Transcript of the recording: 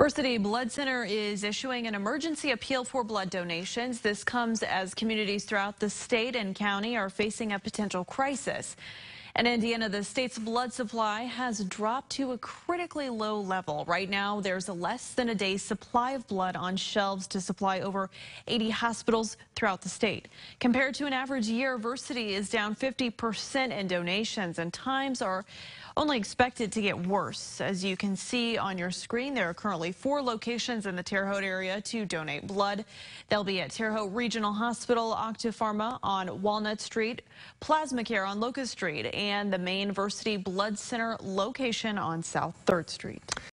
Versiti Blood Center is issuing an emergency appeal for blood donations. This comes as communities throughout the state and county are facing a potential crisis. In Indiana, the state's blood supply has dropped to a critically low level. Right now, there's a less than a day's supply of blood on shelves to supply over 80 hospitals throughout the state. Compared to an average year, Versiti is down 50% in donations, and times are only expected to get worse. As you can see on your screen, there are currently four locations in the Terre Haute area to donate blood. They'll be at Terre Haute Regional Hospital, Octapharma on Walnut Street, Plasma Care on Locust Street, and the Main Versiti Blood Center location on South 3rd Street.